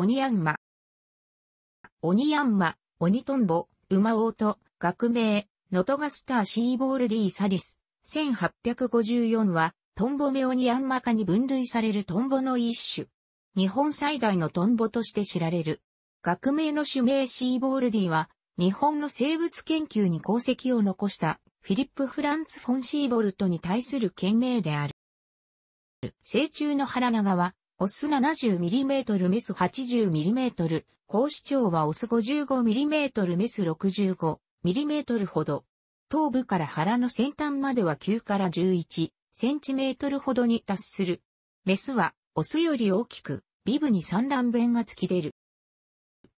鬼ヤンマ。鬼ヤンマ、鬼トンボ、馬オート、学名、ノトガスターシーボールディーサリス。1854は、トンボメオニヤンマ科に分類されるトンボの一種。日本最大のトンボとして知られる。学名の種名シーボールディは、日本の生物研究に功績を残したフィリップ・フランツ・フォン・シーボルトに対する県名である。成虫の腹長は、オス 70mm メス 80mm、高視聴はオス 55mm メス 65mm ほど。頭部から腹の先端までは9から11センチメートルほどに達する。メスはオスより大きく、ビブに三段弁が突き出る。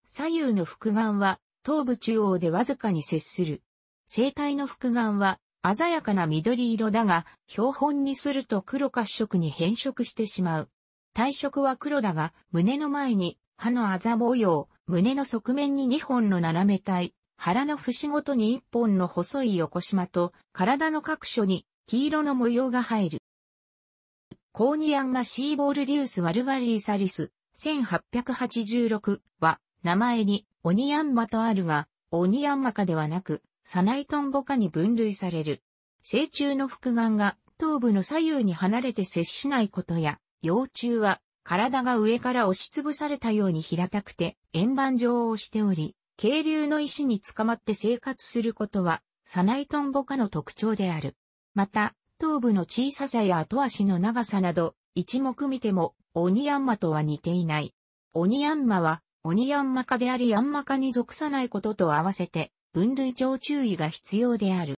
左右の複眼は頭部中央でわずかに接する。生体の複眼は鮮やかな緑色だが、標本にすると黒褐色に変色してしまう。体色は黒だが、胸の前に歯のあざ模様、胸の側面に2本の斜め体、腹の節ごとに1本の細い横島と、体の各所に黄色の模様が入る。コーニアンマシーボールデュースワルバリーサリス、1886は、名前にオニヤンマとあるが、オニヤンマ科ではなく、サナイトンボ科に分類される。成虫の複眼が頭部の左右に離れて接しないことや、幼虫は体が上から押しつぶされたように平たくて円盤状をしており、渓流の石に捕まって生活することは、サナイトンボ科の特徴である。また、頭部の小ささや後足の長さなど、一目見ても、オニヤンマとは似ていない。オニヤンマは、オニヤンマ科でありヤンマ科に属さないことと合わせて、分類上注意が必要である。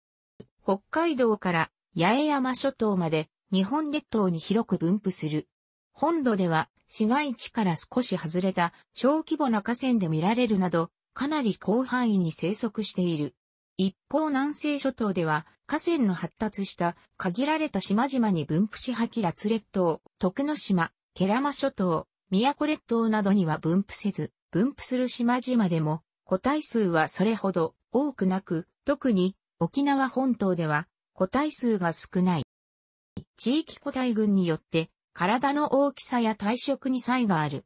北海道から八重山諸島まで日本列島に広く分布する。本土では市街地から少し外れた小規模な河川で見られるなど、かなり広範囲に生息している。一方南西諸島では河川の発達した限られた島々に分布し吐き津列島、徳之島、ケラマ諸島、宮古列島などには分布せず、分布する島々でも個体数はそれほど多くなく、特に沖縄本島では個体数が少ない。地域個体群によって体の大きさや体色に差異がある。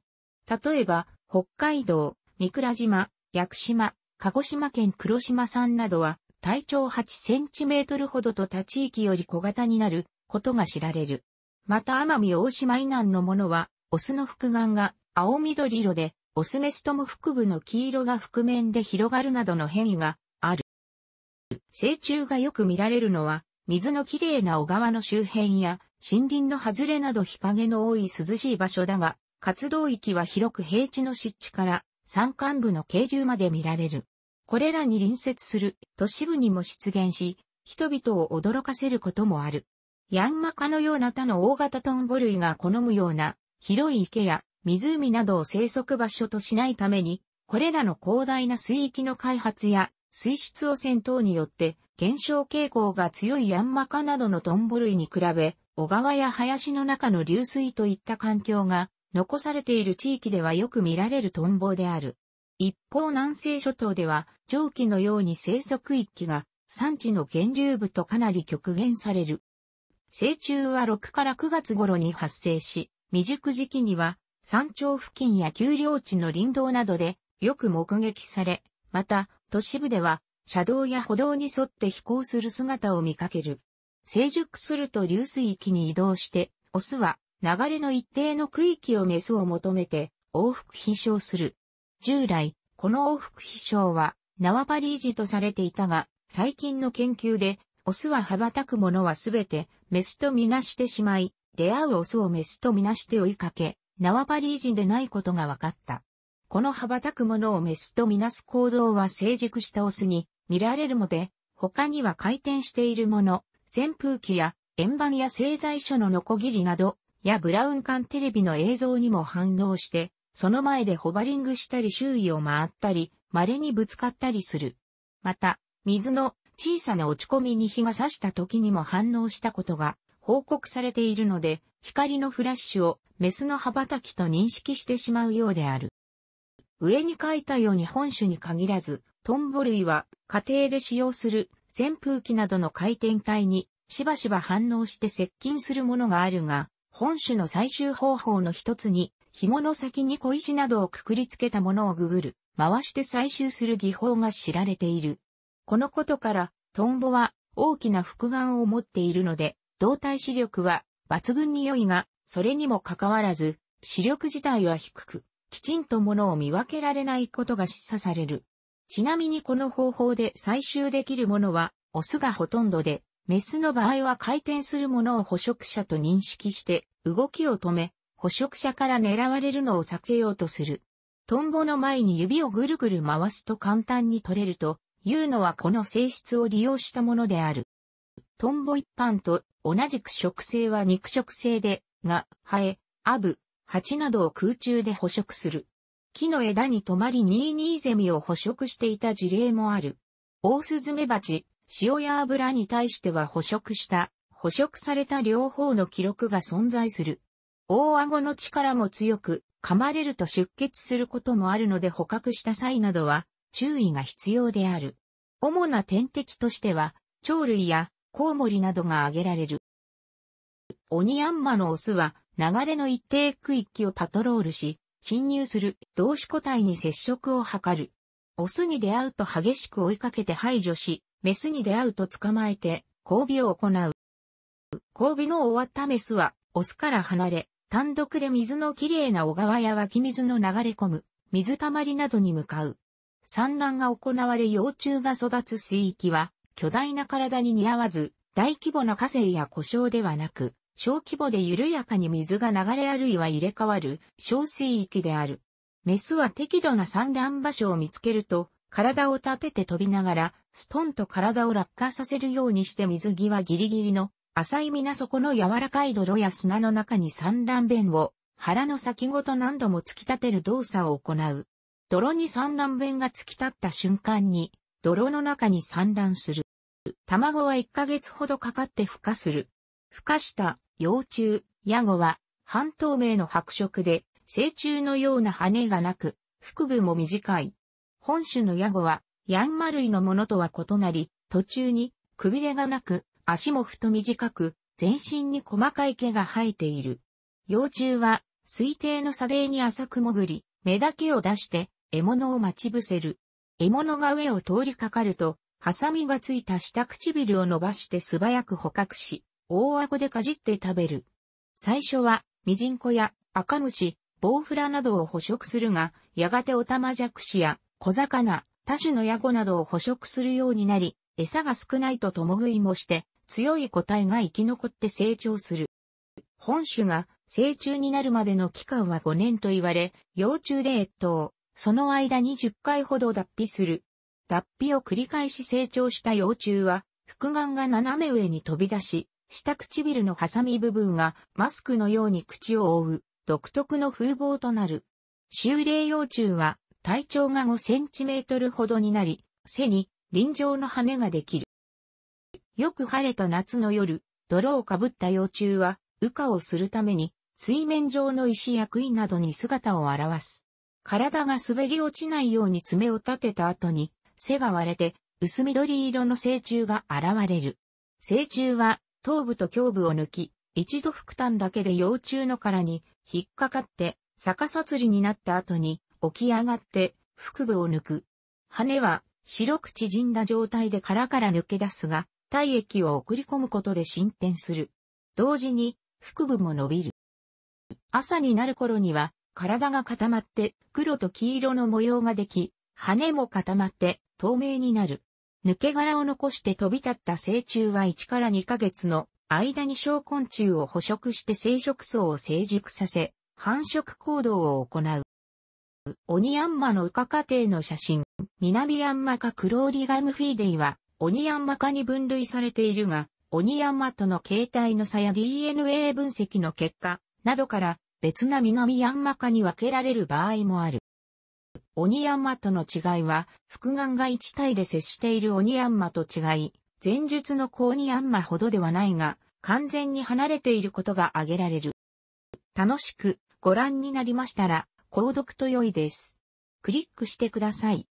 例えば、北海道、三倉島、屋久島、鹿児島県黒島産などは体長8センチメートルほどと他地域より小型になることが知られる。また奄美大島以南のものは、オスの複眼が青緑色でオスメスとも腹部の黄色が覆面で広がるなどの変異がある。成虫がよく見られるのは、水のきれいな小川の周辺や、森林の外れなど日陰の多い涼しい場所だが、活動域は広く平地の湿地から山間部の渓流まで見られる。これらに隣接する都市部にも出現し、人々を驚かせることもある。ヤンマカのような他の大型トンボ類が好むような広い池や湖などを生息場所としないために、これらの広大な水域の開発や水質汚染等によって減少傾向が強いヤンマカなどのトンボ類に比べ、小川や林の中の流水といった環境が残されている地域ではよく見られるトンボである。一方南西諸島では長期のように生息域が産地の源流部とかなり極限される。成虫は6から9月頃に発生し、未熟時期には山頂付近や丘陵地の林道などでよく目撃され、また都市部では車道や歩道に沿って飛行する姿を見かける。成熟すると流水域に移動して、オスは流れの一定の区域をメスを求めて往復飛翔する。従来、この往復飛翔は縄張り維持とされていたが、最近の研究で、オスは羽ばたくものはすべてメスとみなしてしまい、出会うオスをメスとみなして追いかけ、縄張り維持でないことが分かった。この羽ばたくものをメスとみなす行動は成熟したオスに見られるので、他には回転しているもの、扇風機や円盤や製材所のノコギリなど、やブラウン管テレビの映像にも反応して、その前でホバリングしたり周囲を回ったり、稀にぶつかったりする。また、水の小さな落ち込みに日が差した時にも反応したことが報告されているので、光のフラッシュをメスの羽ばたきと認識してしまうようである。上に書いたように本種に限らず、トンボ類は家庭で使用する扇風機などの回転体にしばしば反応して接近するものがあるが、本種の最終方法の一つに紐の先に小石などをくくりつけたものをぐぐる、回して採集する技法が知られている。このことから、トンボは大きな複眼を持っているので、動体視力は抜群に良いが、それにもかかわらず、視力自体は低く、きちんとものを見分けられないことが示唆される。ちなみにこの方法で採集できるものは、オスがほとんどで、メスの場合は回転するものを捕食者と認識して、動きを止め、捕食者から狙われるのを避けようとする。トンボの前に指をぐるぐる回すと簡単に取れるというのはこの性質を利用したものである。トンボ一般と同じく食性は肉食性で、が、ハエ、アブ、ハチなどを空中で捕食する。木の枝に止まりニーニーゼミを捕食していた事例もある。オオスズメバチ、塩や油に対しては捕食した、捕食された両方の記録が存在する。大顎の力も強く、噛まれると出血することもあるので捕獲した際などは、注意が必要である。主な天敵としては、鳥類やコウモリなどが挙げられる。オニヤンマのオスは流れの一定区域をパトロールし、侵入する同種個体に接触を図る。オスに出会うと激しく追いかけて排除し、メスに出会うと捕まえて交尾を行う。交尾の終わったメスは、オスから離れ、単独で水のきれいな小川や湧き水の流れ込む、水たまりなどに向かう。産卵が行われ幼虫が育つ水域は、巨大な体に似合わず、大規模な河川や故障ではなく、小規模で緩やかに水が流れあるいは入れ替わる小水域である。メスは適度な産卵場所を見つけると、体を立てて飛びながら、ストンと体を落下させるようにして水際ギリギリの浅い水底の柔らかい泥や砂の中に産卵弁を腹の先ごと何度も突き立てる動作を行う。泥に産卵弁が突き立った瞬間に、泥の中に産卵する。卵は1ヶ月ほどかかって孵化する。孵化した幼虫、ヤゴは半透明の白色で、成虫のような羽がなく、腹部も短い。本種のヤゴは、ヤンマ類のものとは異なり、途中に、くびれがなく、足も太短く、全身に細かい毛が生えている。幼虫は、水底の砂泥に浅く潜り、目だけを出して、獲物を待ち伏せる。獲物が上を通りかかると、ハサミがついた下唇を伸ばして素早く捕獲し、大顎でかじって食べる。最初は、ミジンコや赤虫、ボウフラなどを捕食するが、やがてオタマジャクシや小魚、多種のヤゴなどを捕食するようになり、餌が少ないと共食いもして、強い個体が生き残って成長する。本種が成虫になるまでの期間は5年と言われ、幼虫で越冬、その間に10回ほど脱皮する。脱皮を繰り返し成長した幼虫は、複眼が斜め上に飛び出し、下唇のハサミ部分がマスクのように口を覆う独特の風貌となる。修霊幼虫は体長が5センチメートルほどになり、背に輪状の羽ができる。よく晴れた夏の夜、泥をかぶった幼虫は、羽化をするために、水面上の石や杭などに姿を現す。体が滑り落ちないように爪を立てた後に、背が割れて、薄緑色の成虫が現れる。成虫は、頭部と胸部を抜き、一度腹端だけで幼虫の殻に引っかかって、逆さ釣りになった後に起き上がって腹部を抜く。羽は白く縮んだ状態で殻から抜け出すが、体液を送り込むことで進展する。同時に腹部も伸びる。朝になる頃には体が固まって黒と黄色の模様ができ、羽も固まって透明になる。抜け殻を残して飛び立った成虫は1から2ヶ月の間に小昆虫を捕食して生殖層を成熟させ、繁殖行動を行う。オニヤンマの羽化過程の写真、南ヤンマ科クローリガムフィーデイは、オニヤンマ科に分類されているが、オニヤンマとの形態の差や DNA 分析の結果、などから別な南ヤンマ科に分けられる場合もある。オニヤンマとの違いは、複眼が一体で接しているオニヤンマと違い、前述のコーニヤンマほどではないが、完全に離れていることが挙げられる。楽しくご覧になりましたら、購読と良いです。クリックしてください。